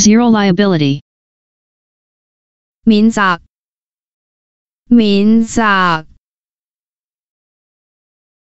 Zero liability. 免責，免責，